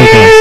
Okay.